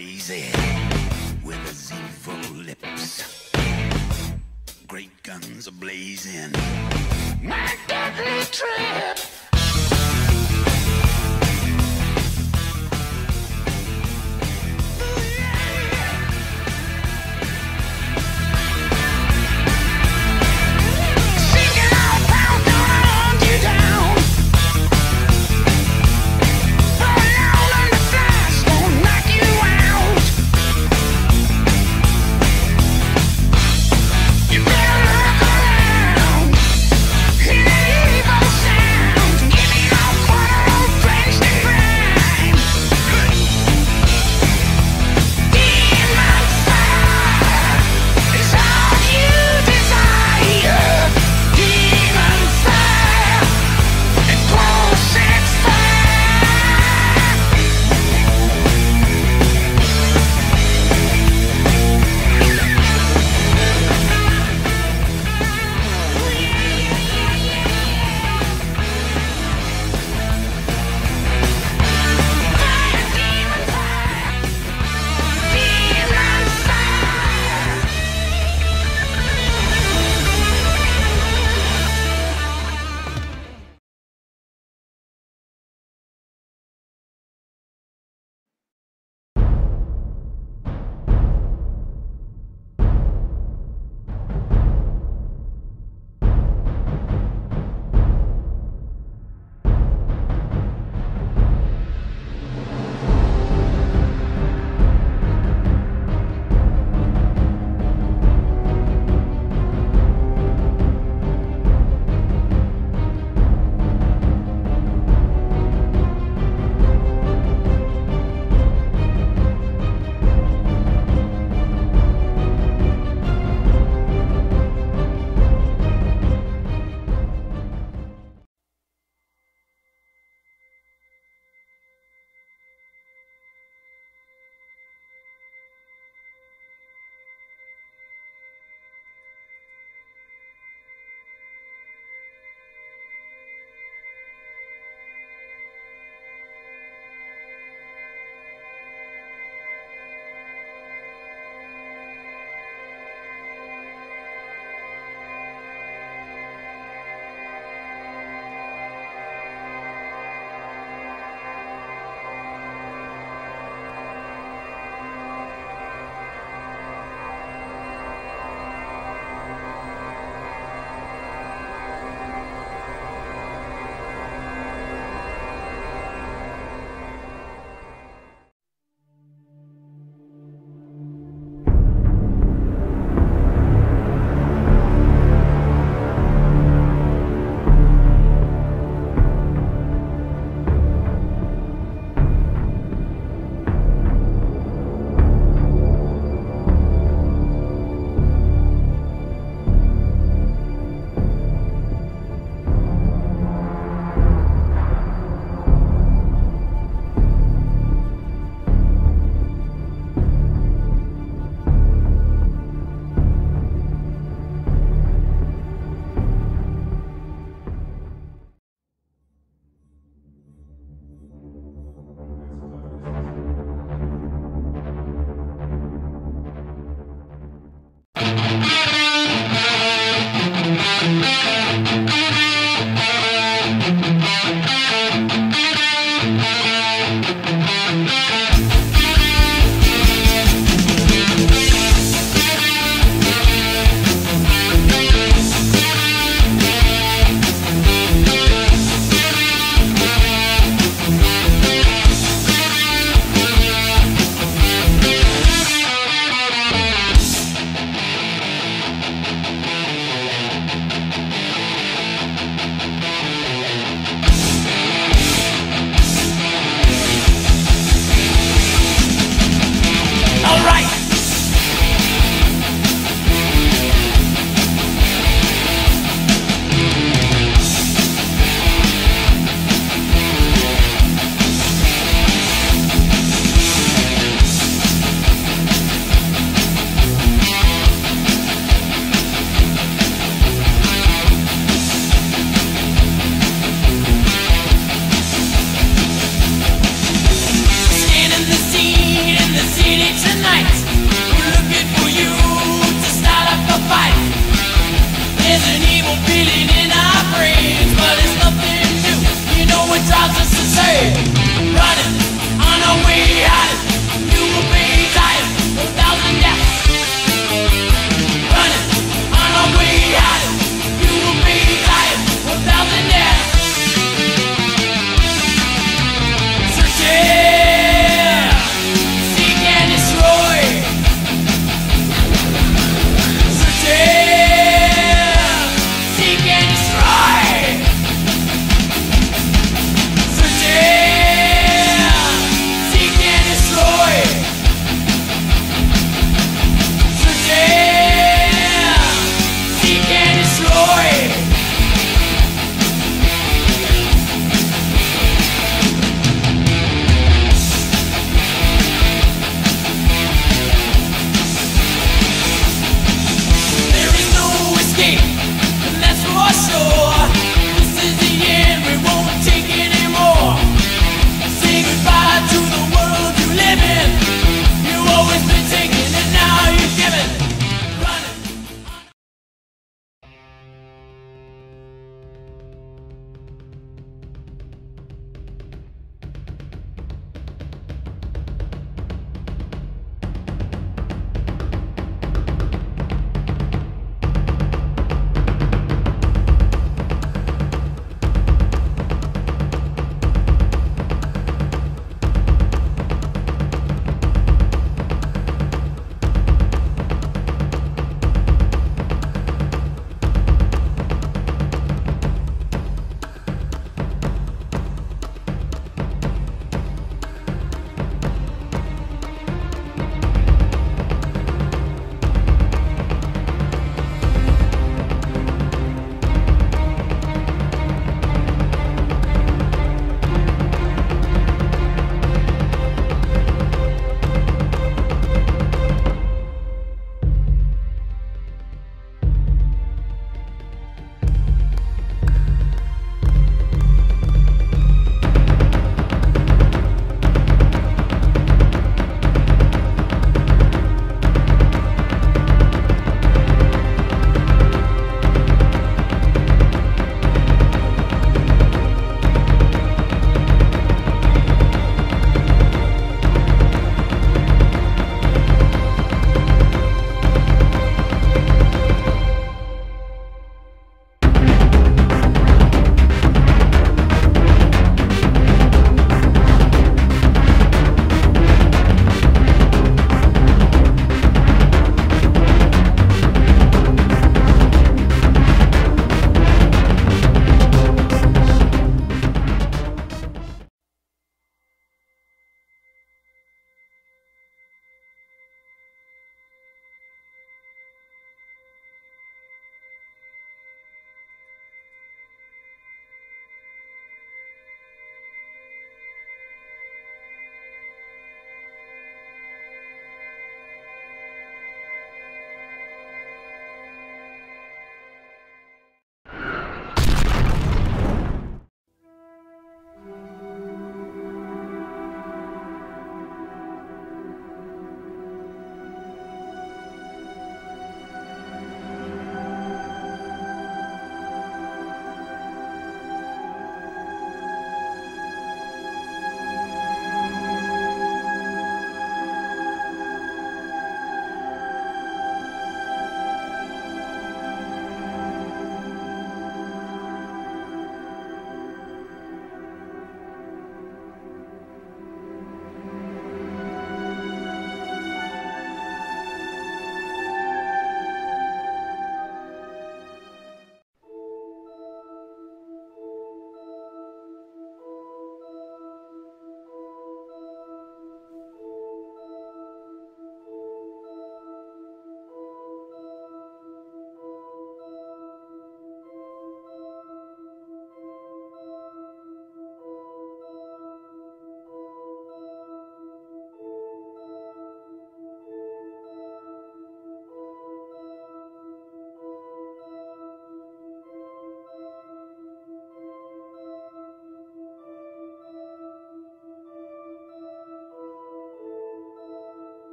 crazy with his evil lips. Great guns are blazing. My deadly trip.